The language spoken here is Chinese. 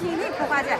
体力不花在。